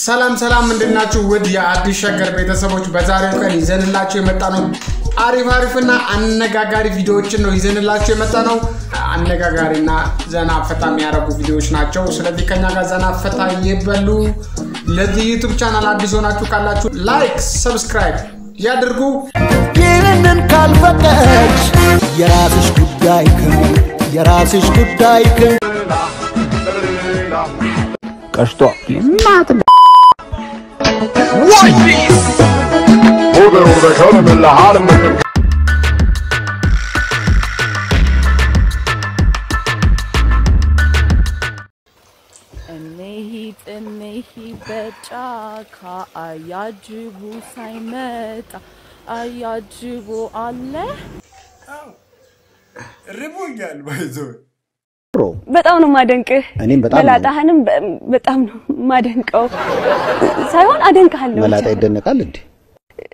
ሰላም ሰላም፣ እንዴት ናችሁ ውድ የአዲስ ሸገር ቤተሰቦች፣ በዛሬው ቀን ይዘንላችሁ የመጣ ነው አሪፍ አሪፍና አነጋጋሪ ቪዲዮዎችን ነው ይዘንላችሁ የመጣ ነው። አነጋጋሪና ዘና ፈታ የሚያደርጉ ቪዲዮዎች ናቸው። ስለዚህ ከኛ ጋር ዘና ፈታ ይበሉ። ለዚህ ዩቱብ ቻናል አዲስ ሆናችሁ ካላችሁ like፣ subscribe ያድርጉ። ይህንን ካልፈቀች የራስሽ ጉዳይ የራስሽ ጉዳይ ቀሽቷ billa halim እንሂድ እንሂድ በጫካ አያጅቡ ሳይመጣ አያጅቡ አለ። ርቦኛል ባይዞ በጣም ነው ማደንቅህ። እኔም በጣም ነው። መላጣህንም በጣም ነው ማደንቀው ሳይሆን አደንቅሃለሁ። መላጣ ይደነቃል እንዴ?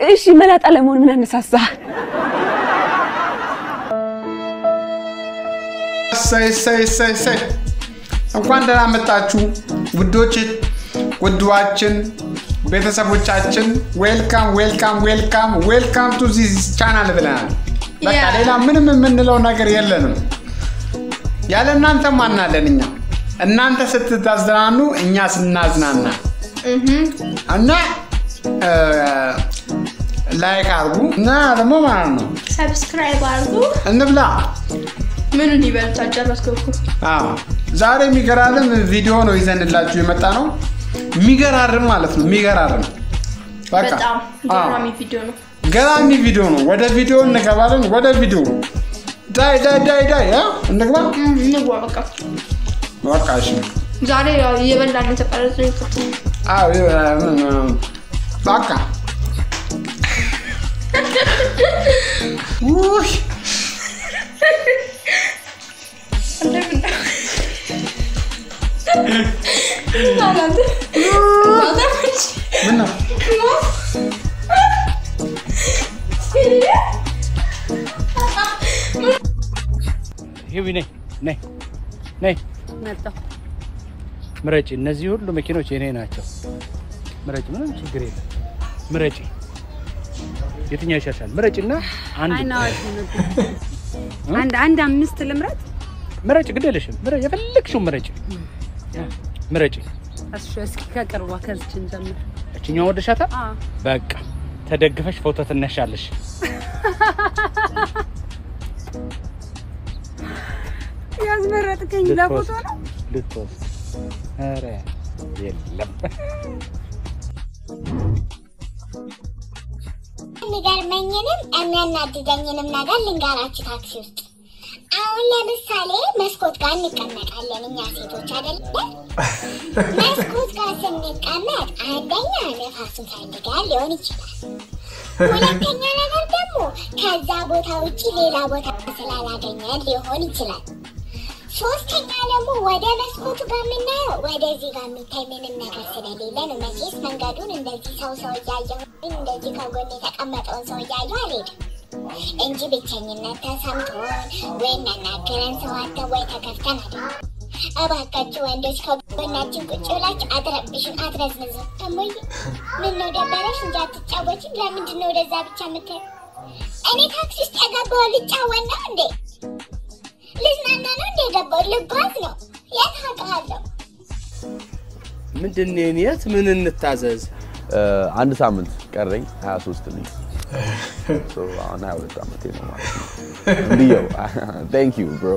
እሺ መላጣ ለመሆን ምን አነሳሳ? እሰይ እሰይ እሰይ እሰይ እንኳን ደህና መጣችሁ ውዶች ውድዋችን ቤተሰቦቻችን welcome welcome welcome welcome to this channel ብለናል። በቃ ሌላ ምንም የምንለው ነገር የለንም። ያለ እናንተ ማን አለን እኛ እናንተ ስትታዝናኑ እኛ ስናዝናና እና like አርጉ እና ደግሞ ማለት ነው subscribe አድርጉ። እንብላ አጨረስኩ እኮ። አዎ ዛሬ የሚገራርም ቪዲዮ ነው ይዘንላችሁ የመጣ ነው። የሚገራርም ማለት ነው የሚገራርም በጣም ገራሚ ቪዲዮ ነው። ገራሚ ቪዲዮ ነው። ወደ ቪዲዮ እንገባለን። ወደ ቪዲዮ ዳይ ዳይ ዳይ ዳይ አ እንግባ። እም፣ እንግባ በቃ። በቃ እሺ። ዛሬ ያው እየበላን የተቀረጸ ይፈት አዎ እ፣ እ፣ በቃ ውይ ምን ሂዊ ነይ ነይ ነይ መጣሁ። ምረጪ። እነዚህ ሁሉ መኪኖች የኔ ናቸው። ምረጪ፣ ምንም ችግር የለም። ምረጪ፣ የትኛው ይሻሻል? ምረጪና አንድ አንድ አምስት ልምረት። ምረጪ። ግድ የለሽም። ምረ- የፈለግሽውን ምረጪ፣ ምረጪ። እሺ እስኪ ከቅርቧ ከዚችን ጀምር። እችኛው ወደሻታ በቃ ተደግፈሽ ፎቶ ትነሻለሽ። ያዝመረጥከኝ ለፎቶ ነው። ልትወስድ ኧረ የለም የሚገርመኝንም የሚያናድደኝንም ነገር ልንገራችሁ። ታክሲ ውስጥ አሁን ለምሳሌ መስኮት ጋር እንቀመጣለን እኛ ሴቶች አይደለም። መስኮት ጋር ስንቀመጥ አንደኛ ነፋሱን ፈልገን ሊሆን ይችላል። ሁለተኛ ነገር ደግሞ ከዛ ቦታ ውጭ ሌላ ቦታ ስላላገኘን ሊሆን ይችላል። ሶስተኛ ደግሞ ወደ መስኮቱ ጋር የምናየው ወደዚህ ጋር የሚታይ ምንም ነገር ስለሌለ ነው። መቼስ መንገዱን እንደዚህ ሰው ሰው እያየሁ እንደዚህ ከጎን የተቀመጠውን ሰው እያየሁ አልሄድም እንጂ ብቸኝነት ተሰምቶን ወይ የሚያናገረን ሰው አተ ወይ ተከፍተን አይደለም። እባካችሁ ወንዶች ከጎናችን ቁጭ ብላችሁ አትረብሹን፣ አትረዝምዙ። እሞዬ ምን ነው ደበረሽ እንጂ አትጫወችም? ለምንድን ነው ወደዛ ብቻ የምትሄድ? እኔ ታክሲ ውስጥ የገባው ልጫወት እንዴ? ልዝናና ነው እንደ የገባው? ልጓዝ ነው። የት አውቃለሁ? ምንድን ነው የት ምን እንታዘዝ? አንድ ሳምንት ቀረኝ 23 ልኝ አሁን 22 ዓመቴ ነው ማለት ነው። እንዲየው thank you bro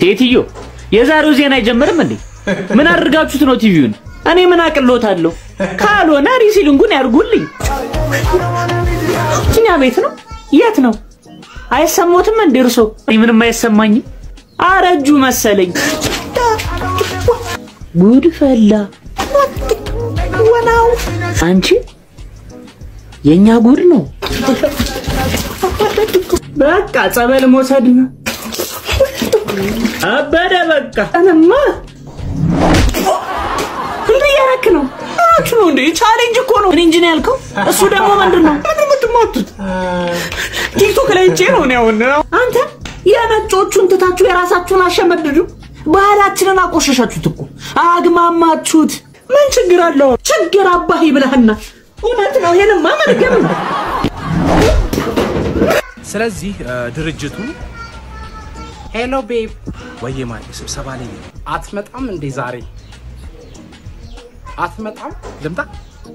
ሴትዮ የዛሬው ዜና አይጀምርም እንዴ? ምን አድርጋችሁት ነው ቲቪውን? እኔ ምን አቅሎታለሁ? ካልሆነ ሪሲሊንጉን ያርጉልኝ። እኛ ቤት ነው? የት ነው? አይሰሙትም እንዴ እርሶ? ምንም አይሰማኝም። አረጁ መሰለኝ። ጉድ ፈላ። አንቺ የኛ ጉድ ነው። በቃ ጸበል መውሰድ ነው። አበደ በቃ። እኔማ እያደረክ ነው። ሆናችሁ ነው እንዴ? ቻሌንጅ እኮ ነው። እኔ እንጂ ነው ያልከው። እሱ ደግሞ ምንድን ነው ምንድን ነው የምትማቱት? ቲክቶክ ላይ እንቼ ነው አሁን አንተ የነጮቹን ትታችሁ የራሳችሁን አሸመድዱ። ባህላችንን አቆሸሻችሁት እኮ አግማማችሁት። ምን ችግር አለው? ችግር አባሄ ብለህና እውነት ነው። ይሄንማ መድገም ነው። ስለዚህ ድርጅቱ ሄሎ ቤብ ወየ ማሪ ስብሰባ ላይ አትመጣም እንዴ ዛሬ አትመጣም? ልምጣ።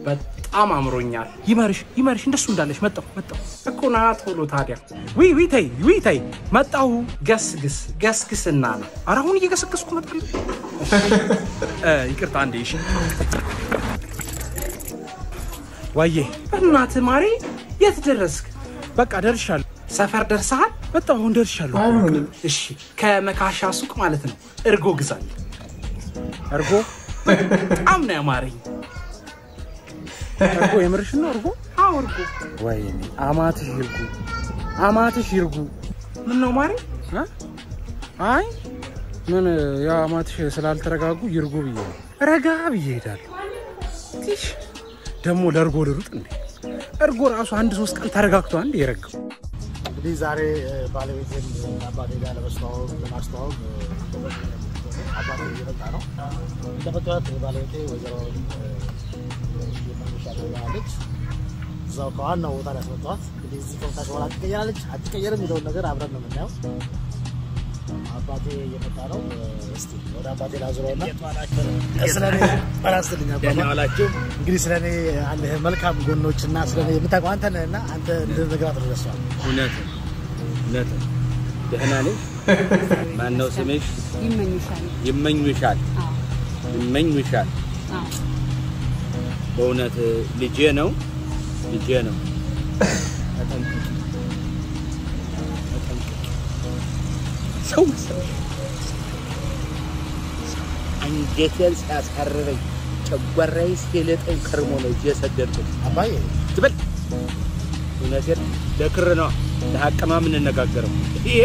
በጣም አምሮኛል። ይመርሽ ይመርሽ፣ እንደሱ እንዳለሽ መጣሁ መጣሁ እኮ ና ቶሎ። ታዲያ ዊ ዊ ተይ ዊ ተይ መጣሁ። ገስግስ ገስግስና ነው። ኧረ አሁን እየገሰገስኩ እመጣለሁ። እ፣ ይቅርታ አንዴ እሺ። ዋዬ በእናትህ ማሬ የት ደረስክ? በቃ ደርሻለሁ። ሰፈር ደርሰሃል? መጣሁ አሁን ደርሻለሁ። እሺ ከመካሻ ሱቅ ማለት ነው እርጎ ግዛል። እርጎ በጣም ነው ያማረኝ። እርጎ የምርሽ ነው? እርጎ አዎ፣ እርጎ። ወይኔ አማትሽ ይርጉ፣ አማትሽ ይርጉ። ምን ነው ማሪ? እ? አይ ምን ያው አማትሽ ስላልተረጋጉ ይርጉ ብዬ ነው። ረጋ ብዬ እሄዳለሁ። ትሽ ደግሞ ለእርጎ ልሩጥ እንዴ? እርጎ ራሱ አንድ ሶስት ቀን ተረጋግቶ አንድ የረጋው እንግዲህ ዛሬ ባለቤቴን አባቴ ጋር ለማስተዋወቅ አባቴ እየመጣ ነው። እንደመጣት ባለቤቴ ወይዘሮ የመሻለች እዛው ከዋናው ቦታ ላይ እንግዲህ እዚህ ከመጣች በኋላ ትቀየራለች አትቀየርም የሚለውን ነገር አብረን ነው የምናየው። አባቴ እየመጣ ነው። እስቲ ወደ አባቴ ላዙረውና ስለ እኔ በራስልኝ አባባ እንግዲህ ስለ እኔ ያለህ መልካም ጎኖችና ስለ እኔ የምታውቀው አንተ ነህና አንተ እንድነግራት ነው ደርሷል። እውነት እውነት ደህና ነሽ? ማነው ስምሽ? ይመኙሻል። ይመኙሻል ይመኙሻል። በእውነት ልጄ ነው ልጄ ነው። ሰው አንጀቴን ሲያሳርረኝ ጨጓራዬ ሲልጠኝ ከርሞ ነው እጄ የሰደድኩት። አባዬ ትበል እውነቴን ለክር ነው ለሀቅማ የምንነጋገረው። ይሄ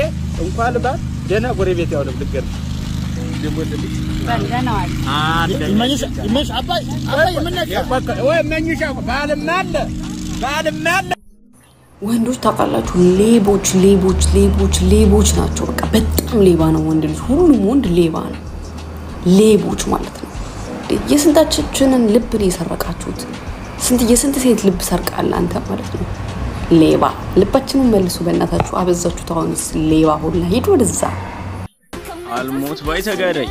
እንኳን ልባል ደህና ጎረቤት ያው ነው ልገር ወንዶች ታውቃላችሁ፣ ሌቦች ሌቦች ሌቦች ሌቦች ናቸው። በቃ በጣም ሌባ ነው ወንድ ልጅ። ሁሉም ወንድ ሌባ ነው፣ ሌቦች ማለት ነው። የስንታችንን ልብ ነው የሰረቃችሁት? ስንት የስንት ሴት ልብ ሰርቃለ አንተ ማለት ነው። ሌባ ልባችንን መልሱ በእናታችሁ። አበዛችሁት። አሁንስ ሌባ ሁላ ሂድ ወደዛ። አልሞት ባይ ተጋዳይ።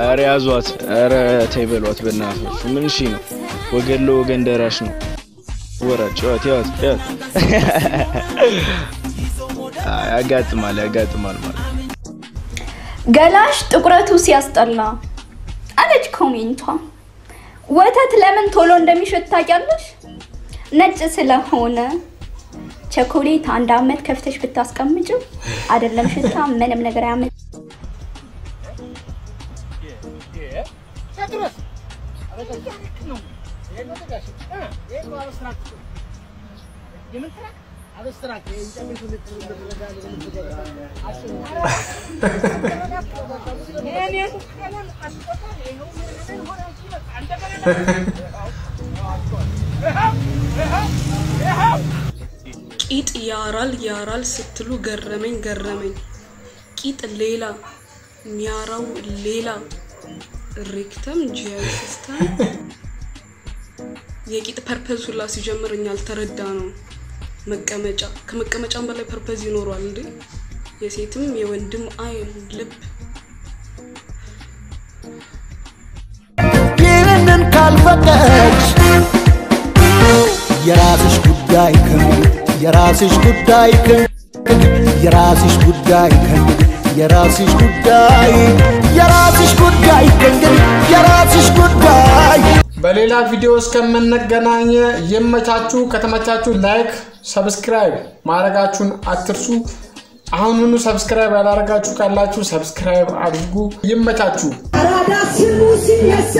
ኧረ ያዟት፣ ኧረ ተይ በሏት በእናታችሁ። ምን እሺ ነው? ወገን ለወገን ደራሽ ነው። ወራጭ ያት ያት ያት ያጋጥማል ያጋጥማል ማለት ገላሽ ጥቁረቱ ሲያስጠላ አለች ኮሜንቷ። ወተት ለምን ቶሎ እንደሚሸት ታውቂያለሽ? ነጭ ስለሆነ። ቸኮሌት አንድ አመት ከፍተሽ ብታስቀምጭው አይደለም ሽታ ምንም ነገር ያመ ቂጥ ያራል ያራል ስትሉ ገረመኝ ገረመኝ። ቂጥ ሌላ ሚያራው ሌላ rectum GI system የቂጥ purpose ሁላ ሲጀምር እኛ አልተረዳነው። መቀመጫ ከመቀመጫም በላይ purpose ይኖረዋል እንዴ? የሴትም የወንድም አይን ልብ ይህንን ካልፈቀች የራስሽ ጉዳይ ከእንግዲህ የራስሽ ጉዳይ የራስሽ ጉዳይ የራስሽ ጉዳይ የራስሽ ጉዳይ የራስሽ ጉዳይ። በሌላ ቪዲዮ እስከምንገናኝ ይመቻችሁ። ከተመቻችሁ like፣ subscribe ማድረጋችሁን አትርሱ። አሁኑኑ subscribe ያላረጋችሁ ካላችሁ subscribe አድርጉ። ይመቻችሁ። አራዳ ሲነሳ